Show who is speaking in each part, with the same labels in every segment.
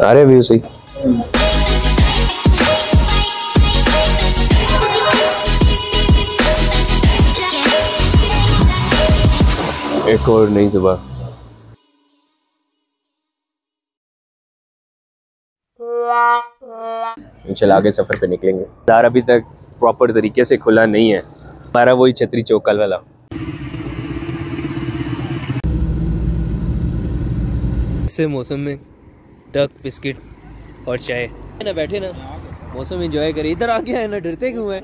Speaker 1: रहे व्यू सही एक और नई सुबह चल, आगे सफ़र पे निकलेंगे। दार अभी तक प्रॉपर तरीके से खुला नहीं है। हमारा वही छतरी चौकल वाला। से मौसम में टक, बिस्किट और चाय। ना, बैठे ना। मौसम इंजॉय करे। इधर आ गया है ना, डरते क्यों है?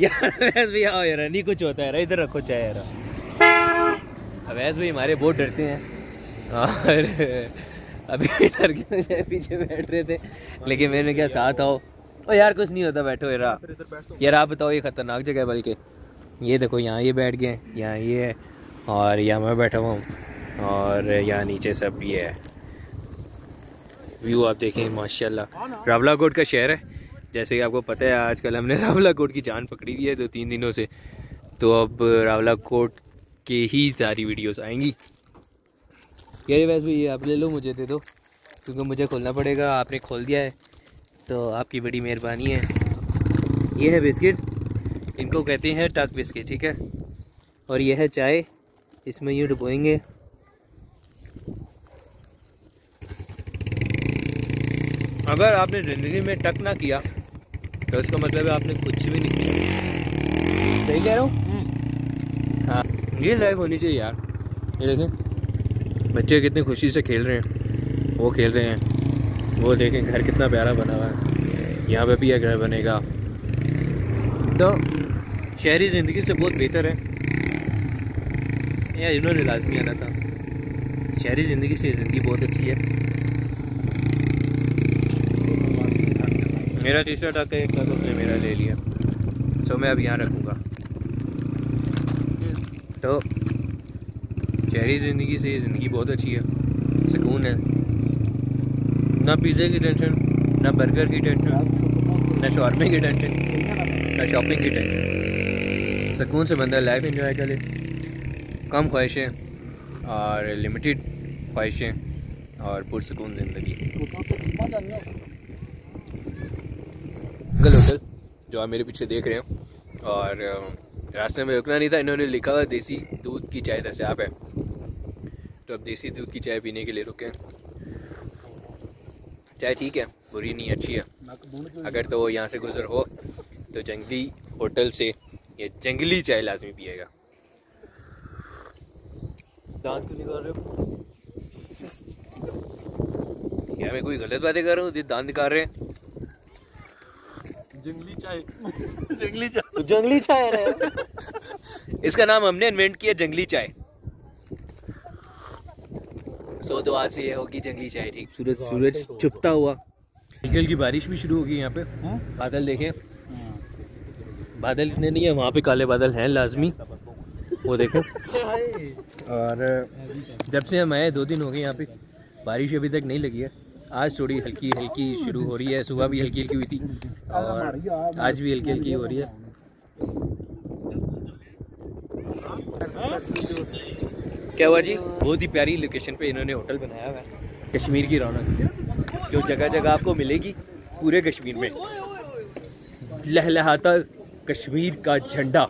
Speaker 1: यार अवैस भाई आओ यार, नहीं कुछ होता है इधर रखो चाय यार। अवैस भाई हमारे बहुत डरते हैं। और अभी डर के पीछे बैठ रहे थे। लेकिन मैंने क्या साथ आओ। ओ यार, कुछ नहीं होता, बैठो यार यार, आप बताओ, ये खतरनाक जगह है बल्कि। ये देखो, यहाँ ये बैठ गए यहाँ ये है, और यहाँ मैं बैठा हुआ हूँ, और यहाँ नीचे सब ये है। व्यू आप देखें, माशाल्लाह। रावला कोट का शहर है। जैसे कि आपको पता है, आजकल हमने रावला कोट की जान पकड़ी हुई है दो तीन दिनों से। तो अब रावला कोट के ही सारी वीडियोस आएँगी। ये वैसे भी ये आप ले लो, मुझे दे दो। क्योंकि मुझे खोलना पड़ेगा, आपने खोल दिया है। तो आपकी बड़ी मेहरबानी है। ये है बिस्किट। इनको कहते हैं टक बिस्किट, ठीक है? और यह है चाय। इसमें यूँ डुबोएँगे। अगर आपने ज़िंदगी में टक ना किया तो इसका मतलब है आपने कुछ भी नहीं किया। सही कह रहा हूँ? हाँ। ये लाइफ होनी चाहिए यार। ये देखें बच्चे कितनी खुशी से खेल रहे हैं। वो खेल रहे हैं। वो देखें घर कितना प्यारा बना हुआ है। यहाँ पे भी यह घर बनेगा। तो शहरी ज़िंदगी से बहुत बेहतर है। यार इन्होंने लाजमी आना था। शहरी ज़िंदगी से ज़िंदगी बहुत अच्छी है। मेरा तीसरा टक एक का उसने मेरा ले लिया। सो मैं अब यहाँ रखूँगा। तो शहरी ज़िंदगी से ये ज़िंदगी बहुत अच्छी है। सुकून है। ना पिज़्ज़े की टेंशन ना बर्गर की टेंशन ना शॉर्मे की टेंशन ना शॉपिंग की टेंशन सुकून से बंदा लाइफ एंजॉय करे। कम ख्वाहिशें और लिमिटेड ख्वाहिशें और पुरसकून ज़िंदगी। अंकल होटल, जो आप मेरे पीछे देख रहे हैं। और रास्ते में रुकना नहीं था, इन्होंने लिखा हुआ देसी दूध की चाय, जैसे आप है। तो अब देसी दूध की चाय पीने के लिए रुके चाय ठीक है, बुरी नहीं, अच्छी है। अगर तो यहाँ से गुजर हो तो जंगली होटल से ये जंगली चाय लाजमी पिएगा। दांत क्यों निकाल रहे हो? क्या मैं कोई गलत बातें कर रहा हूँ? दांत निकाल रहे हैं?
Speaker 2: जंगली चाय। जंगली चाय।
Speaker 1: तो जंगली चाय है। इसका नाम हमने इन्वेंट किया जंगली चाय। सो तो आज से ये होगी जंगली चाय ठीक। सूरज सूरज चुपता हुआ। हल्की हल्की बारिश भी शुरू होगी यहाँ पे। बादल देखें। बादल इतने नहीं है वहाँ पे काले बादल हैं लाजमी। वो देखें। और जब से हम आए दो दिन हो गए यहाँ पे। बारिश अभी तक नहीं लगी है। आज थोड़ी हल्की हल्की शुरू हो रही है, सुबह भी हल्की हल्की हुई थी और आज भी हल्की हल्की हो रही है। क्या हुआ जी? बहुत ही प्यारी लोकेशन पे इन्होंने होटल बनाया हुआ है, कश्मीर की रौनक। जो जगह जगह आपको मिलेगी पूरे कश्मीर में। लहलहाता कश्मीर का झंडा।